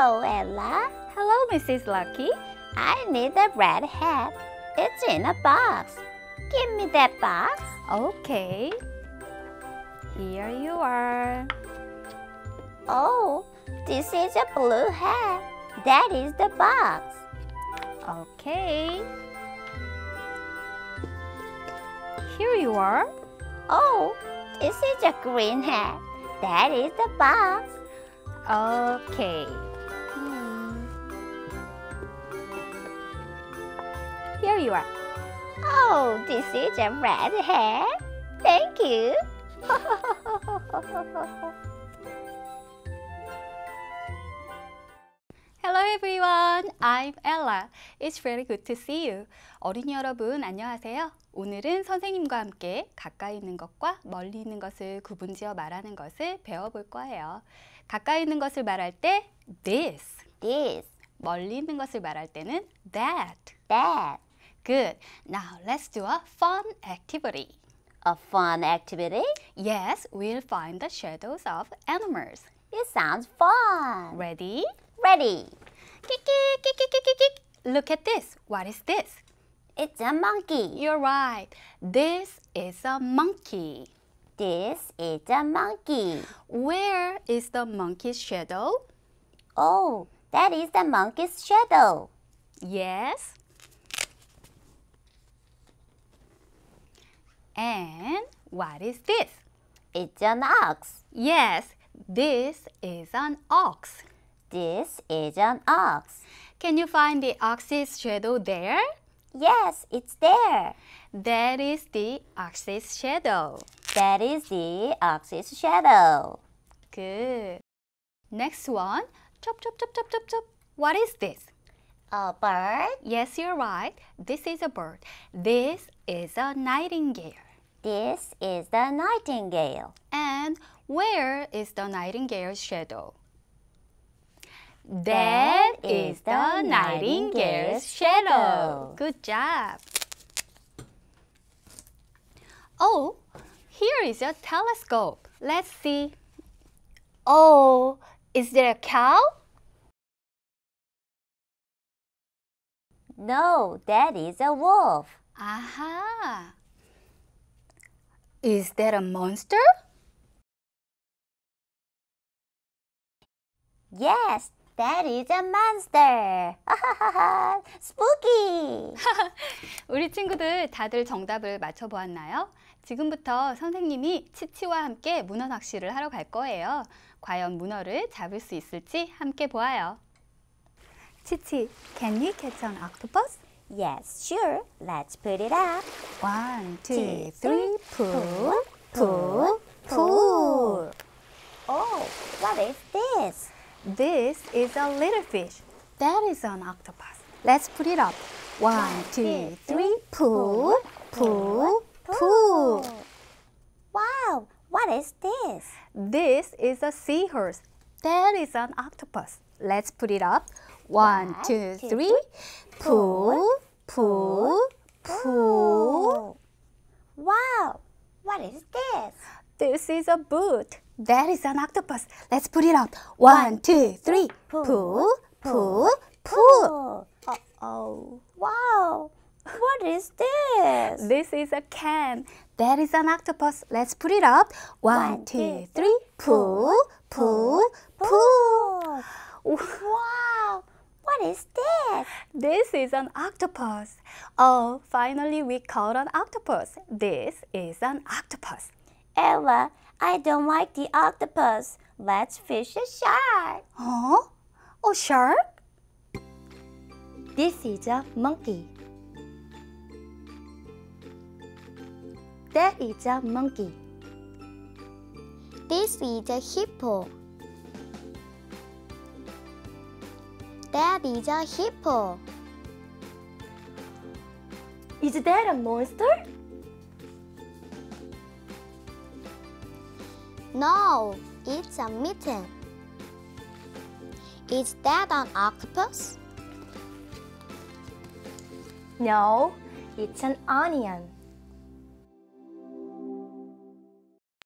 Ella. Hello, Mrs. Lucky. I need a red hat. It's in a box. Give me that box. Okay. Here you are. Oh, this is a blue hat. That is the box. Okay. Here you are. Oh, this is a green hat. That is the box. Okay. Here you are. Oh, this is a red hat. Thank you. Hello everyone. I'm Ella. It's very good to see you. 어린이 여러분 안녕하세요. 오늘은 선생님과 함께 가까이 있는 것과 멀리 있는 것을 구분지어 말하는 것을 배워볼 거예요. 가까이 있는 것을 말할 때 this, this, 멀리 있는 것을 말할 때는 that. that. Good. Now let's do a fun activity. A fun activity? Yes, we'll find the shadows of animals. It sounds fun. Ready? Ready. Kick, kick, kick, kick, kick. Look at this. What is this? It's a monkey. You're right. This is a monkey. This is a monkey. Where is the monkey's shadow? Oh, that is the monkey's shadow. Yes. And what is this? It's an ox. Yes, this is an ox. This is an ox. Can you find the ox's shadow there? Yes, it's there. That is the ox's shadow. That is the ox's shadow. Good. Next one. Chop, chop, chop, chop, chop, chop. What is this? A bird. Yes, you're right. This is a bird. This is a nightingale. This is the nightingale. And where is the nightingale's shadow? That That is the nightingale's shadow. Good job. Oh, here is a telescope. Let's see. Oh, is there a cow? No, that is a wolf. Aha. Is that a monster? Yes, that is a monster. Spooky. 우리 친구들 다들 정답을 맞춰 보았나요? 지금부터 선생님이 치치와 함께 문어 낚시를 하러 갈 거예요. 과연 문어를 잡을 수 있을지 함께 보아요. 치치, can you catch an octopus? Yes, sure. Let's put it up. One, two, three, pull, pull, pull, pull. Oh, what is this? This is a little fish. That is an octopus. Let's put it up. One, two, three, pull, pull, pull. Wow, what is this? This is a seahorse. That is an octopus. Let's put it up. One, two, three. Pull, pull, pull. Wow, what is this? This is a boot. That is an octopus. Let's put it up. One, two, three. Pull, Pull, pull, pull. Uh oh. Wow, what is this? This is a can. That is an octopus. Let's put it up. One, two, three. Pull, pull, pull. Wow, what is this? This is an octopus. Oh, finally we caught an octopus. This is an octopus. Ella, I don't like the octopus. Let's fish a shark. Huh? A shark? This is a monkey. That is a monkey. This is a hippo. That is a hippo. Is that a monster? No, it's a mitten. Is that an octopus? No, it's an onion.